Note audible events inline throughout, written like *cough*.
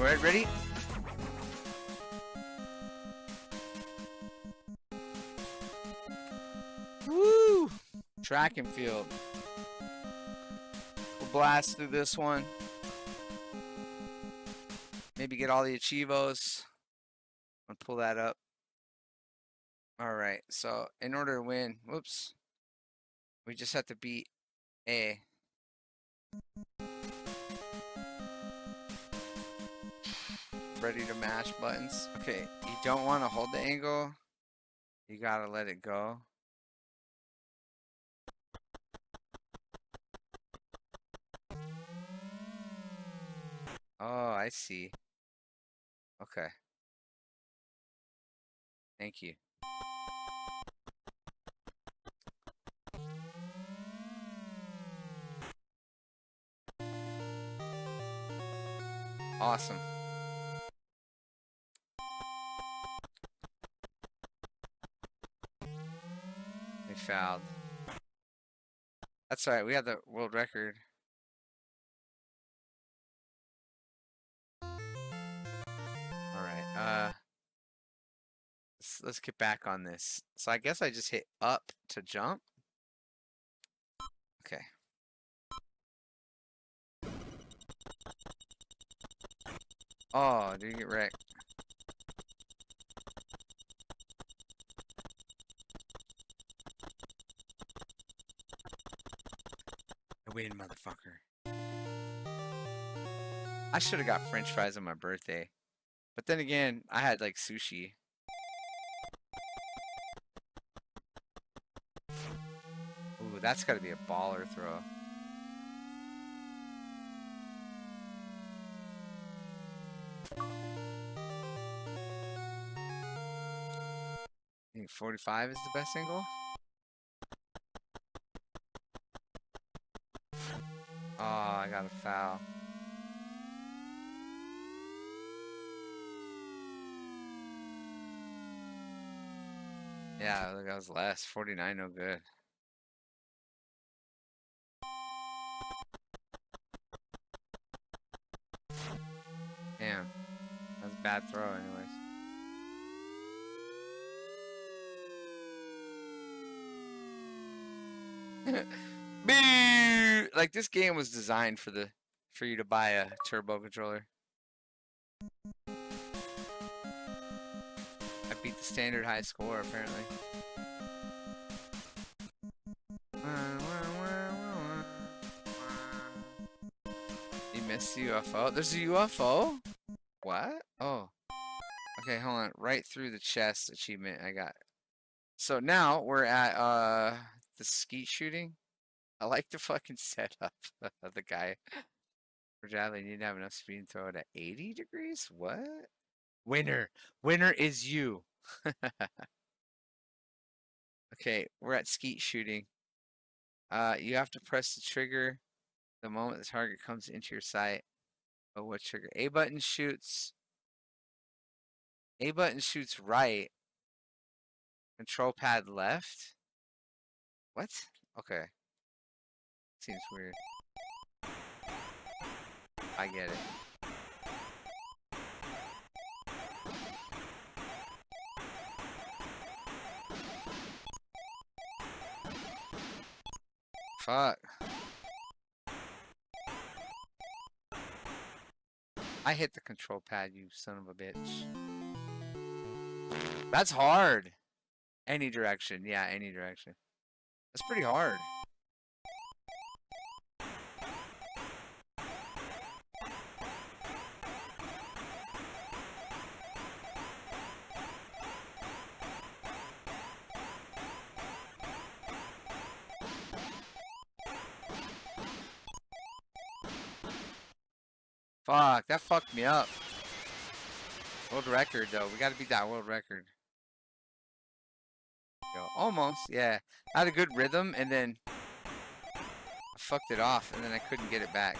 Alright, ready? Woo! Track and field. We'll blast through this one. Maybe get all the achievos. I'm gonna pull that up. Alright, so in order to win, whoops. We just have to beat A. Ready to mash buttons. Okay, you don't want to hold the angle. You gotta let it go. Oh, I see. Okay. Thank you. Awesome. Fouled. That's alright, we have the world record. Alright, uh let's, let's get back on this. So I guess I just hit up to jump. Okay. Oh, did you get wrecked? I should have got french fries on my birthday. But then again, I had like sushi. Ooh, that's got to be a baller throw. I think 45 is the best angle. Oh, I got a foul. Yeah, i was last. 49, no good. Damn. That's a bad throw anyways. *laughs* Like this game was designed for the for you to buy a turbo controller. Beat the standard high score apparently. You missed the UFO? There's a UFO? What? Oh. Okay, hold on. Right through the chest achievement I got. So now we're at uh the skeet shooting. I like the fucking *laughs* setup of the guy. Javelin, you need to have enough speed to throw it at 80 degrees? What? Winner. Winner is you. *laughs* okay, we're at skeet shooting. Uh, you have to press the trigger the moment the target comes into your sight. Oh, what trigger? A button shoots. A button shoots right. Control pad left. What? Okay. Seems weird. I get it. Fuck. I hit the control pad, you son of a bitch. That's hard. Any direction. Yeah, any direction. That's pretty hard. Fuck, that fucked me up. World record, though. We gotta beat that world record. Almost, yeah. I had a good rhythm, and then I fucked it off, and then I couldn't get it back.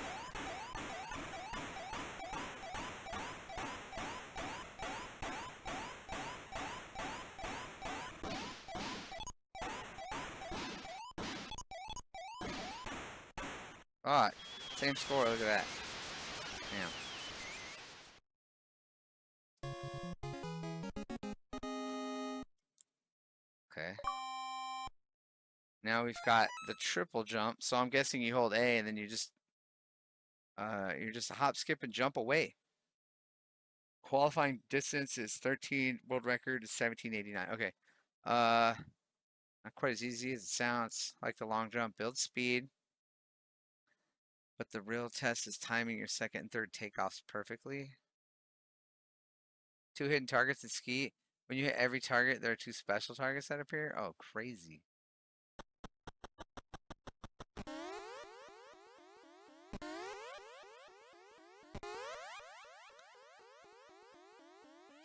Alright, same score, look at that. Damn. Okay. Now we've got the triple jump. So I'm guessing you hold A and then you just uh you're just a hop, skip, and jump away. Qualifying distance is 13. World record is 1789. Okay. Uh not quite as easy as it sounds. Like the long jump, build speed. But the real test is timing your second and third takeoffs perfectly. Two hidden targets in skeet. When you hit every target, there are two special targets that appear. Oh, crazy.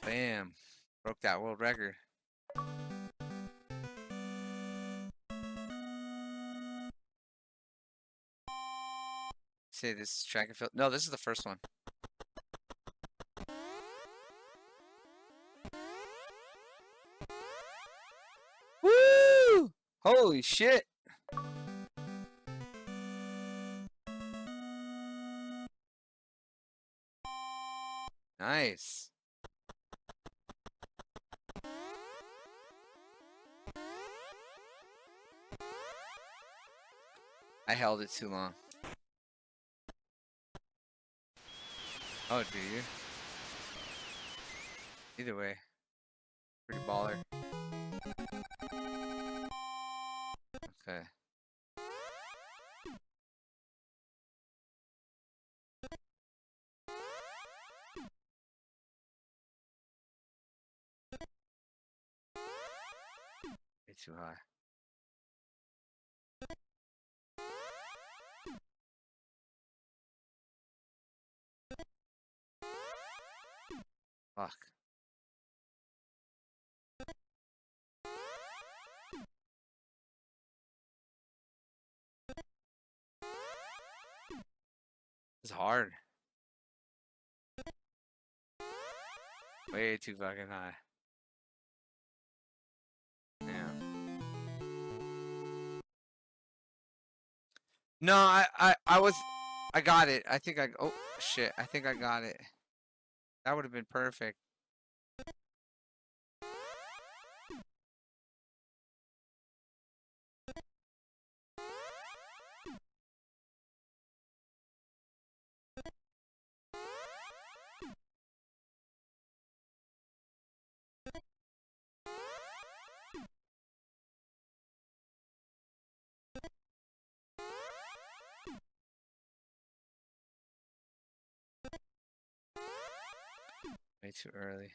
Bam. Broke that world record. Say this is track and field. No, this is the first one. Woo! Holy shit. Nice. I held it too long. Oh, do you? Either way. Pretty baller. Okay. Way too high. Fuck. It's hard. Way too fucking high. Yeah. No, I, I, I was, I got it. I think I, oh shit, I think I got it. That would have been perfect. Way too early.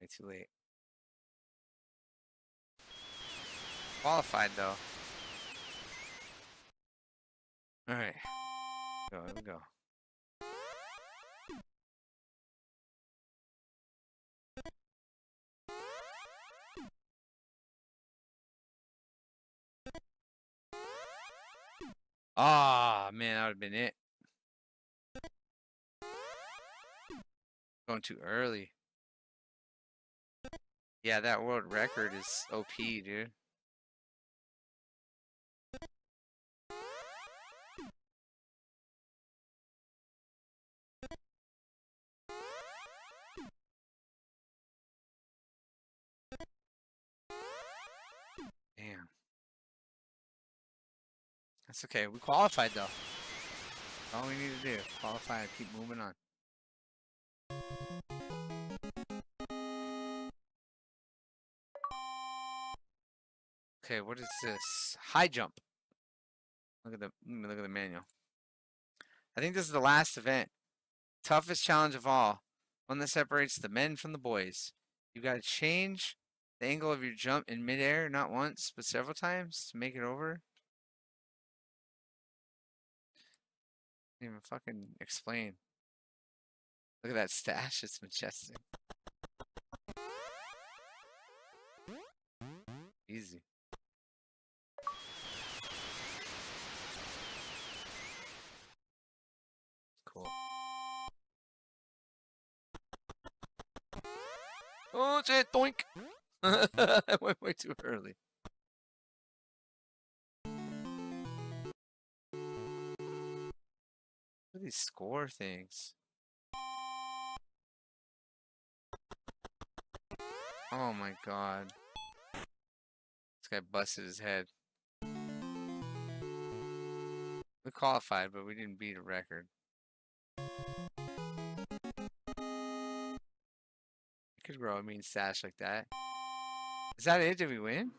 Way too late. Qualified though. Alright. Go, here we go. Ah, man, that would have been it. Going too early. Yeah, that world record is OP, dude. Damn. That's okay. We qualified though. All we need to do. Qualify and keep moving on. Okay, what is this? High jump. Look at the look at the manual. I think this is the last event. Toughest challenge of all. One that separates the men from the boys. You gotta change the angle of your jump in midair, not once, but several times to make it over. Didn't even fucking explain. Look at that stash, it's majestic. Easy. Cool. Oh, it's it, doink! *laughs* I went way too early. What are these score things? Oh my god. This guy busted his head. We qualified, but we didn't beat a record. could grow a mean stash like that. Is that it? Did we win?